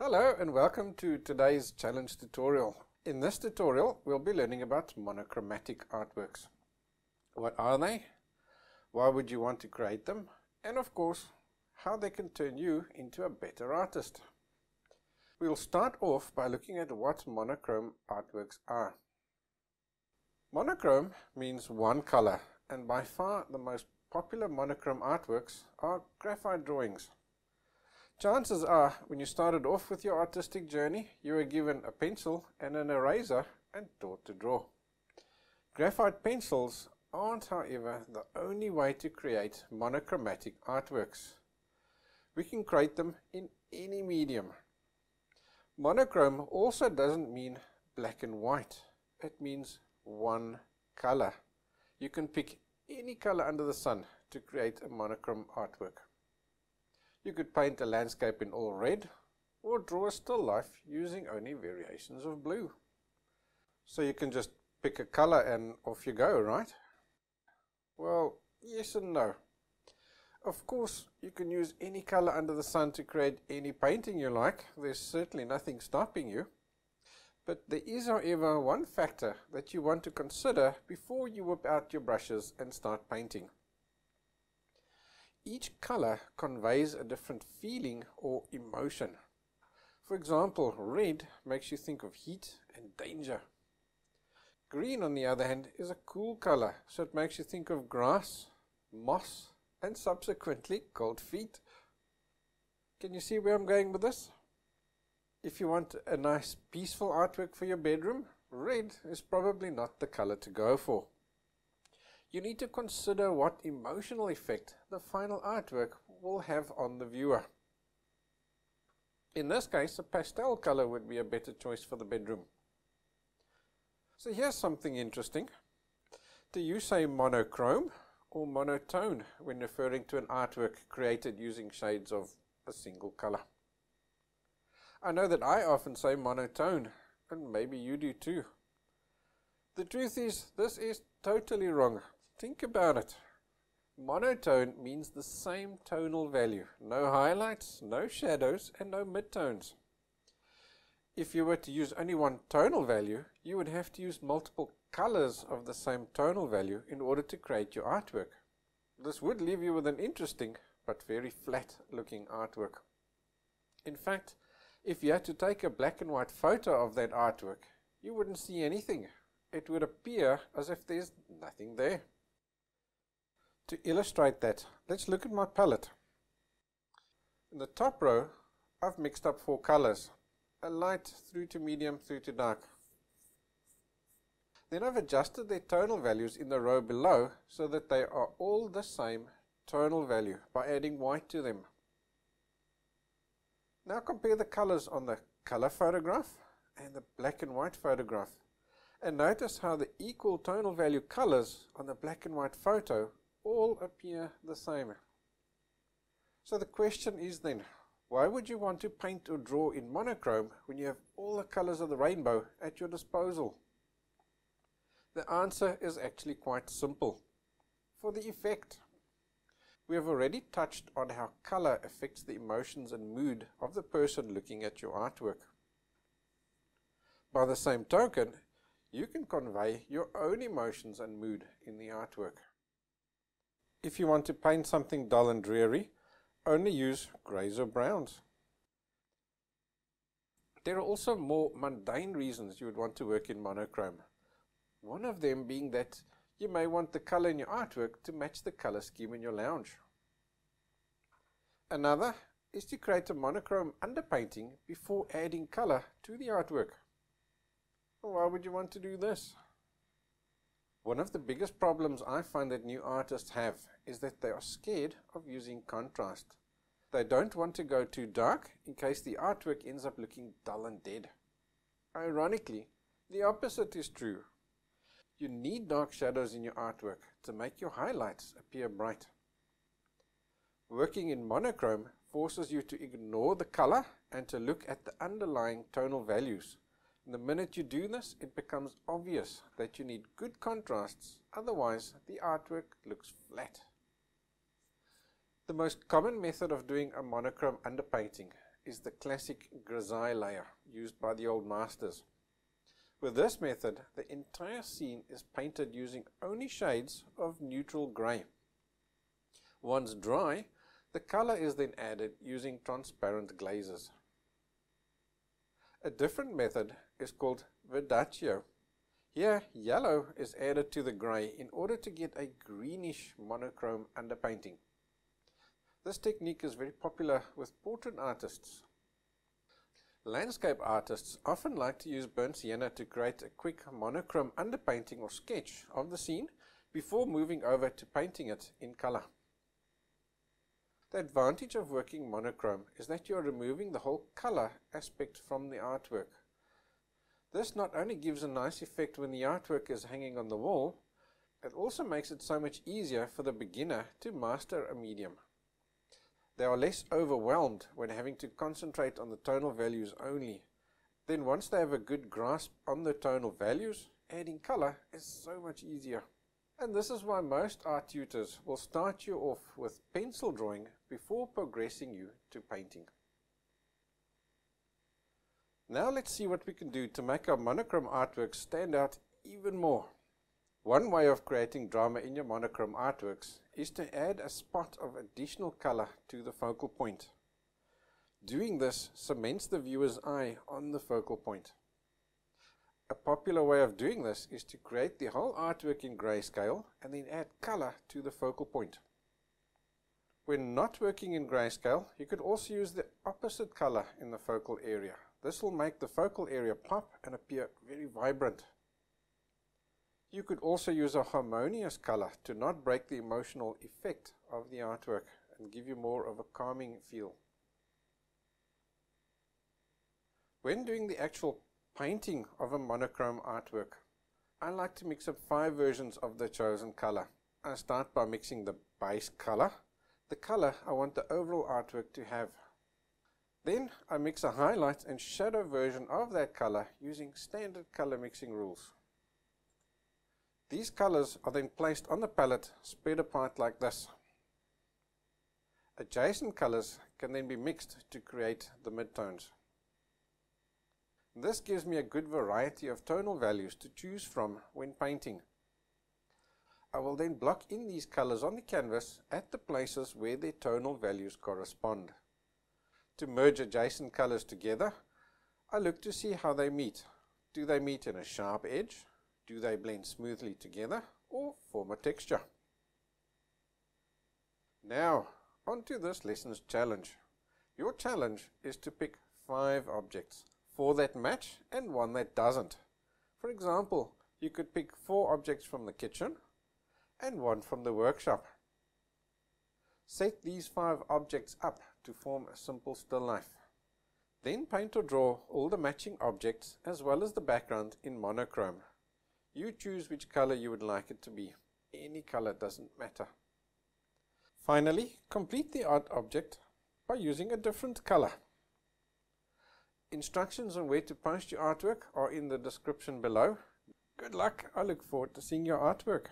Hello and welcome to today's challenge tutorial. In this tutorial we'll be learning about monochromatic artworks. What are they? Why would you want to create them? And of course, how they can turn you into a better artist. We'll start off by looking at what monochrome artworks are. Monochrome means one color and by far the most popular monochrome artworks are graphite drawings. Chances are, when you started off with your artistic journey, you were given a pencil and an eraser and taught to draw. Graphite pencils aren't, however, the only way to create monochromatic artworks. We can create them in any medium. Monochrome also doesn't mean black and white. It means one color. You can pick any color under the sun to create a monochrome artwork. You could paint a landscape in all red or draw a still life using only variations of blue. So you can just pick a color and off you go, right? Well, yes and no. Of course, you can use any color under the sun to create any painting you like. There's certainly nothing stopping you. But there is, however, one factor that you want to consider before you whip out your brushes and start painting. Each color conveys a different feeling or emotion. For example, red makes you think of heat and danger. Green, on the other hand, is a cool color, so it makes you think of grass, moss, and subsequently cold feet. Can you see where I'm going with this? If you want a nice peaceful artwork for your bedroom, red is probably not the color to go for you need to consider what emotional effect the final artwork will have on the viewer. In this case, a pastel color would be a better choice for the bedroom. So here's something interesting. Do you say monochrome or monotone when referring to an artwork created using shades of a single color? I know that I often say monotone, and maybe you do too. The truth is, this is totally wrong. Think about it. Monotone means the same tonal value. No highlights, no shadows, and no midtones. If you were to use only one tonal value, you would have to use multiple colors of the same tonal value in order to create your artwork. This would leave you with an interesting but very flat looking artwork. In fact, if you had to take a black and white photo of that artwork, you wouldn't see anything. It would appear as if there's nothing there. To illustrate that, let's look at my palette. In the top row, I've mixed up four colors, a light through to medium through to dark. Then I've adjusted their tonal values in the row below so that they are all the same tonal value by adding white to them. Now compare the colors on the color photograph and the black and white photograph and notice how the equal tonal value colors on the black and white photo all appear the same. So the question is then, why would you want to paint or draw in monochrome when you have all the colors of the rainbow at your disposal? The answer is actually quite simple. For the effect. We have already touched on how color affects the emotions and mood of the person looking at your artwork. By the same token, you can convey your own emotions and mood in the artwork. If you want to paint something dull and dreary, only use greys or browns. There are also more mundane reasons you would want to work in monochrome. One of them being that you may want the color in your artwork to match the color scheme in your lounge. Another is to create a monochrome underpainting before adding color to the artwork. Why would you want to do this? One of the biggest problems I find that new artists have is that they are scared of using contrast. They don't want to go too dark in case the artwork ends up looking dull and dead. Ironically, the opposite is true. You need dark shadows in your artwork to make your highlights appear bright. Working in monochrome forces you to ignore the color and to look at the underlying tonal values the minute you do this, it becomes obvious that you need good contrasts, otherwise the artwork looks flat. The most common method of doing a monochrome underpainting is the classic grisaille layer used by the old masters. With this method, the entire scene is painted using only shades of neutral grey. Once dry, the color is then added using transparent glazes. A different method is called Verdaccio. Here, yellow is added to the grey in order to get a greenish monochrome underpainting. This technique is very popular with portrait artists. Landscape artists often like to use burnt sienna to create a quick monochrome underpainting or sketch of the scene before moving over to painting it in color. The advantage of working monochrome is that you are removing the whole color aspect from the artwork. This not only gives a nice effect when the artwork is hanging on the wall, it also makes it so much easier for the beginner to master a medium. They are less overwhelmed when having to concentrate on the tonal values only. Then once they have a good grasp on the tonal values, adding color is so much easier. And this is why most art tutors will start you off with pencil drawing before progressing you to painting. Now let's see what we can do to make our monochrome artworks stand out even more. One way of creating drama in your monochrome artworks is to add a spot of additional color to the focal point. Doing this cements the viewer's eye on the focal point. A popular way of doing this is to create the whole artwork in grayscale and then add color to the focal point. When not working in grayscale, you could also use the opposite color in the focal area. This will make the focal area pop and appear very vibrant. You could also use a harmonious color to not break the emotional effect of the artwork and give you more of a calming feel. When doing the actual painting of a monochrome artwork. I like to mix up five versions of the chosen color. I start by mixing the base color, the color I want the overall artwork to have. Then I mix a highlight and shadow version of that color using standard color mixing rules. These colors are then placed on the palette spread apart like this. Adjacent colors can then be mixed to create the midtones. This gives me a good variety of tonal values to choose from when painting. I will then block in these colors on the canvas at the places where their tonal values correspond. To merge adjacent colors together, I look to see how they meet. Do they meet in a sharp edge? Do they blend smoothly together or form a texture? Now, on to this lesson's challenge. Your challenge is to pick five objects four that match and one that doesn't. For example, you could pick four objects from the kitchen and one from the workshop. Set these five objects up to form a simple still life. Then paint or draw all the matching objects as well as the background in monochrome. You choose which color you would like it to be. Any color doesn't matter. Finally, complete the art object by using a different color. Instructions on where to post your artwork are in the description below. Good luck. I look forward to seeing your artwork.